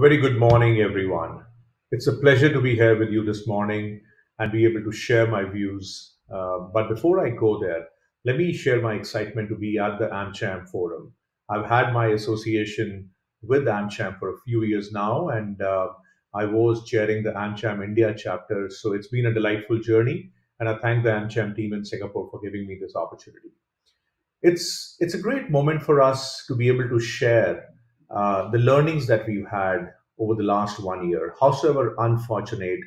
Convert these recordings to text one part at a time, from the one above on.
Very good morning, everyone. It's a pleasure to be here with you this morning and be able to share my views. Uh, but before I go there, let me share my excitement to be at the AmCham Forum. I've had my association with AmCham for a few years now, and uh, I was chairing the AmCham India chapter. So it's been a delightful journey, and I thank the AmCham team in Singapore for giving me this opportunity. It's it's a great moment for us to be able to share uh, the learnings that we've had over the last one year, however unfortunate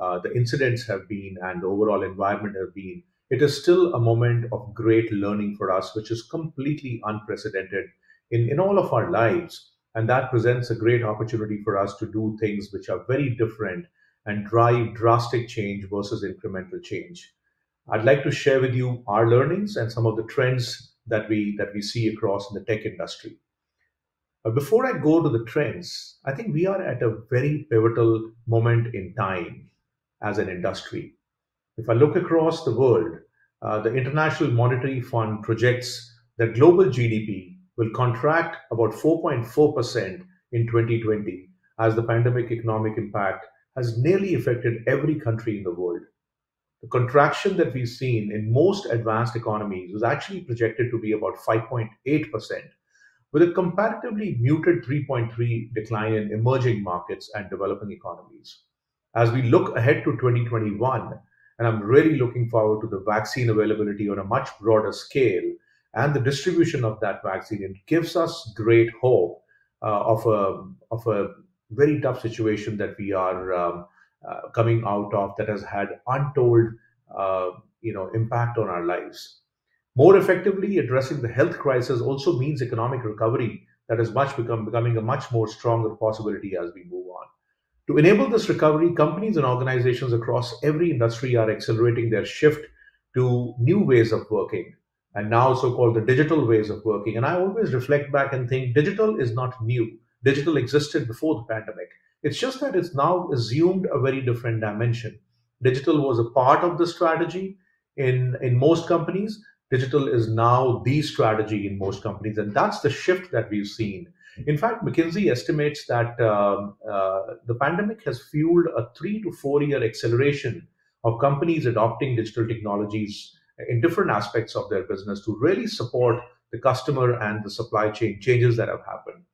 uh, the incidents have been and the overall environment have been, it is still a moment of great learning for us, which is completely unprecedented in, in all of our lives. And that presents a great opportunity for us to do things which are very different and drive drastic change versus incremental change. I'd like to share with you our learnings and some of the trends that we that we see across in the tech industry. But before I go to the trends, I think we are at a very pivotal moment in time as an industry. If I look across the world, uh, the International Monetary Fund projects that global GDP will contract about 4.4% in 2020 as the pandemic economic impact has nearly affected every country in the world. The contraction that we've seen in most advanced economies was actually projected to be about 5.8%, with a comparatively muted 3.3 decline in emerging markets and developing economies. As we look ahead to 2021, and I'm really looking forward to the vaccine availability on a much broader scale and the distribution of that vaccine, it gives us great hope uh, of, a, of a very tough situation that we are um, uh, coming out of that has had untold uh, you know, impact on our lives. More effectively addressing the health crisis also means economic recovery that has much become becoming a much more stronger possibility as we move on. To enable this recovery, companies and organizations across every industry are accelerating their shift to new ways of working and now so-called the digital ways of working. And I always reflect back and think digital is not new. Digital existed before the pandemic. It's just that it's now assumed a very different dimension. Digital was a part of the strategy in, in most companies, digital is now the strategy in most companies. And that's the shift that we've seen. In fact, McKinsey estimates that um, uh, the pandemic has fueled a three to four year acceleration of companies adopting digital technologies in different aspects of their business to really support the customer and the supply chain changes that have happened.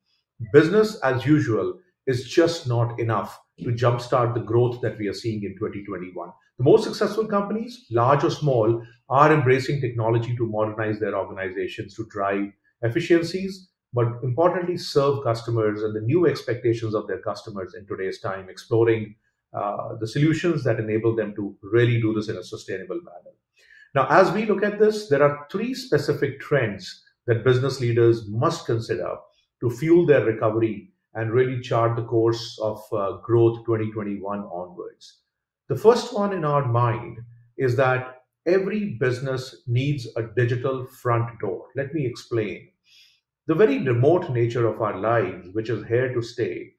Business as usual is just not enough to jumpstart the growth that we are seeing in 2021. The most successful companies, large or small, are embracing technology to modernize their organizations to drive efficiencies, but importantly, serve customers and the new expectations of their customers in today's time, exploring uh, the solutions that enable them to really do this in a sustainable manner. Now, as we look at this, there are three specific trends that business leaders must consider to fuel their recovery and really chart the course of uh, growth 2021 onwards. The first one in our mind is that every business needs a digital front door. Let me explain. The very remote nature of our lives, which is here to stay,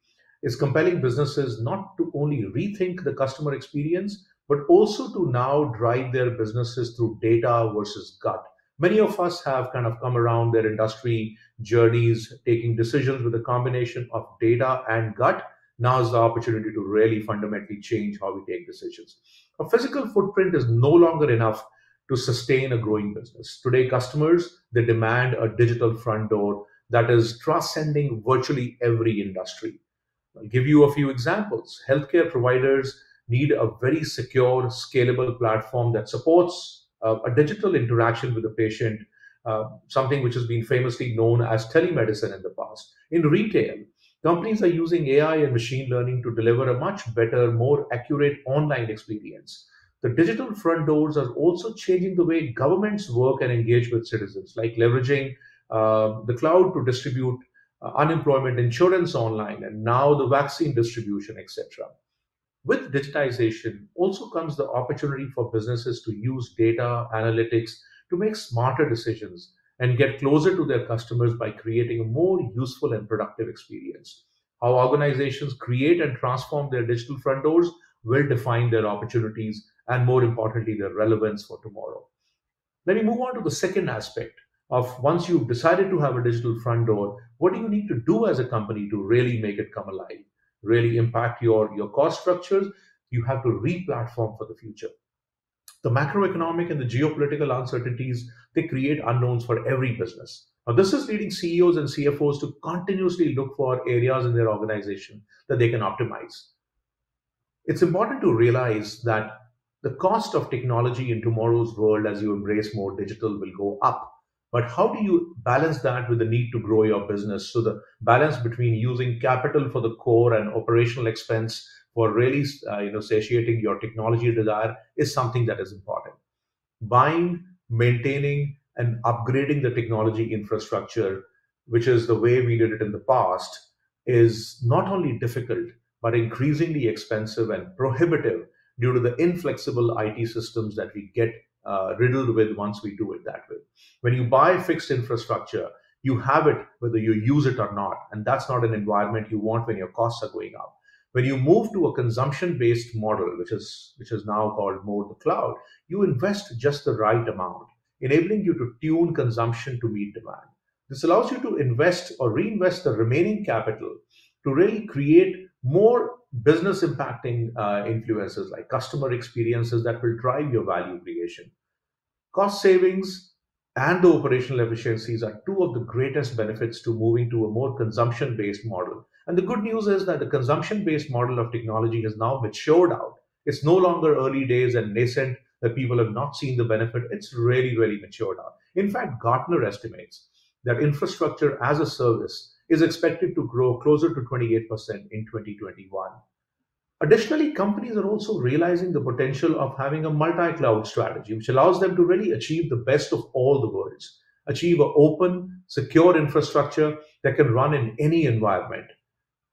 is compelling businesses not to only rethink the customer experience, but also to now drive their businesses through data versus gut. Many of us have kind of come around their industry journeys, taking decisions with a combination of data and gut now is the opportunity to really fundamentally change how we take decisions. A physical footprint is no longer enough to sustain a growing business. Today, customers they demand a digital front door that is transcending virtually every industry. I'll give you a few examples. Healthcare providers need a very secure, scalable platform that supports uh, a digital interaction with the patient, uh, something which has been famously known as telemedicine in the past. In retail, Companies are using AI and machine learning to deliver a much better, more accurate online experience. The digital front doors are also changing the way governments work and engage with citizens, like leveraging uh, the cloud to distribute uh, unemployment insurance online and now the vaccine distribution, etc. With digitization also comes the opportunity for businesses to use data analytics to make smarter decisions and get closer to their customers by creating a more useful and productive experience. How organizations create and transform their digital front doors will define their opportunities and, more importantly, their relevance for tomorrow. Let me move on to the second aspect of once you've decided to have a digital front door, what do you need to do as a company to really make it come alive? really impact your, your cost structures, you have to re-platform for the future. The macroeconomic and the geopolitical uncertainties, they create unknowns for every business. Now, this is leading CEOs and CFOs to continuously look for areas in their organization that they can optimize. It's important to realize that the cost of technology in tomorrow's world as you embrace more digital will go up but how do you balance that with the need to grow your business so the balance between using capital for the core and operational expense for really uh, you know satiating your technology desire is something that is important buying maintaining and upgrading the technology infrastructure which is the way we did it in the past is not only difficult but increasingly expensive and prohibitive due to the inflexible IT systems that we get uh, riddled with once we do it that way. When you buy fixed infrastructure, you have it whether you use it or not. And that's not an environment you want when your costs are going up. When you move to a consumption-based model, which is which is now called more the cloud, you invest just the right amount, enabling you to tune consumption to meet demand. This allows you to invest or reinvest the remaining capital to really create more business impacting uh, influences like customer experiences that will drive your value creation. Cost savings and the operational efficiencies are two of the greatest benefits to moving to a more consumption based model. And the good news is that the consumption based model of technology has now matured out. It's no longer early days and nascent that people have not seen the benefit. It's really, really matured out. In fact, Gartner estimates that infrastructure as a service is expected to grow closer to 28% in 2021. Additionally, companies are also realizing the potential of having a multi cloud strategy, which allows them to really achieve the best of all the worlds, achieve an open, secure infrastructure that can run in any environment.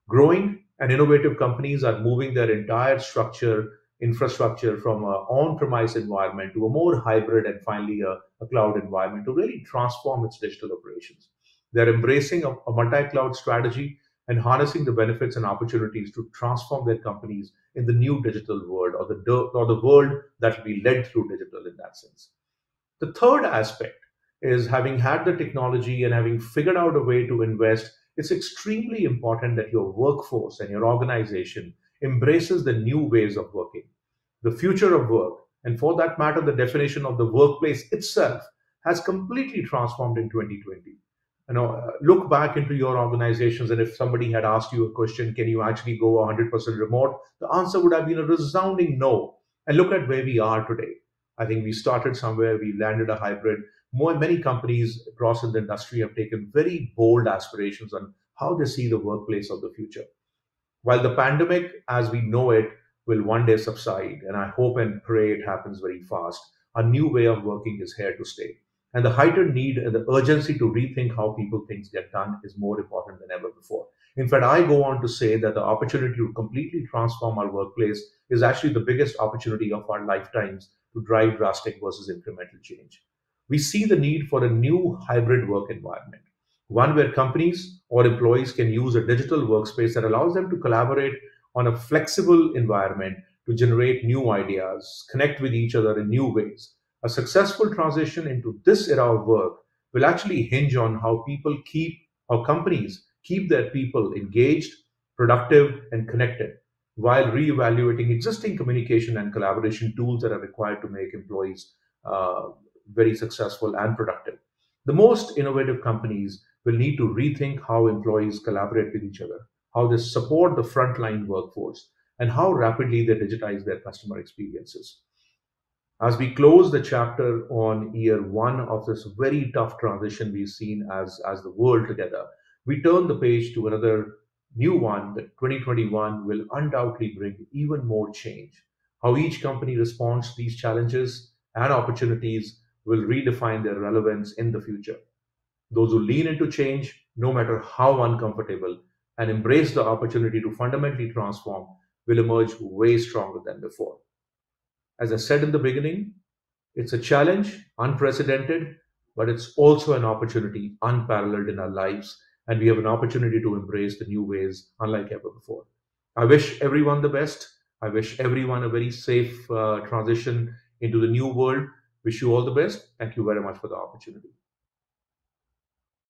Growing and innovative companies are moving their entire structure, infrastructure from an on premise environment to a more hybrid and finally a, a cloud environment to really transform its digital operations. They're embracing a, a multi cloud strategy and harnessing the benefits and opportunities to transform their companies in the new digital world or the, or the world that will be led through digital in that sense. The third aspect is having had the technology and having figured out a way to invest, it's extremely important that your workforce and your organization embraces the new ways of working, the future of work, and for that matter, the definition of the workplace itself has completely transformed in 2020 you know uh, look back into your organizations and if somebody had asked you a question can you actually go 100% remote? the answer would have been a resounding no. And look at where we are today. I think we started somewhere we landed a hybrid more many companies across in the industry have taken very bold aspirations on how they see the workplace of the future while the pandemic as we know it will one day subside and i hope and pray it happens very fast a new way of working is here to stay and the heightened need and the urgency to rethink how people things get done is more important than ever before. In fact, I go on to say that the opportunity to completely transform our workplace is actually the biggest opportunity of our lifetimes to drive drastic versus incremental change. We see the need for a new hybrid work environment, one where companies or employees can use a digital workspace that allows them to collaborate on a flexible environment to generate new ideas, connect with each other in new ways, a successful transition into this era of work will actually hinge on how people keep, how companies keep their people engaged, productive, and connected while reevaluating existing communication and collaboration tools that are required to make employees uh, very successful and productive. The most innovative companies will need to rethink how employees collaborate with each other, how they support the frontline workforce, and how rapidly they digitize their customer experiences. As we close the chapter on year one of this very tough transition we've seen as, as the world together, we turn the page to another new one that 2021 will undoubtedly bring even more change. How each company responds to these challenges and opportunities will redefine their relevance in the future. Those who lean into change, no matter how uncomfortable, and embrace the opportunity to fundamentally transform will emerge way stronger than before. As I said in the beginning, it's a challenge, unprecedented, but it's also an opportunity unparalleled in our lives. And we have an opportunity to embrace the new ways unlike ever before. I wish everyone the best. I wish everyone a very safe uh, transition into the new world. Wish you all the best. Thank you very much for the opportunity.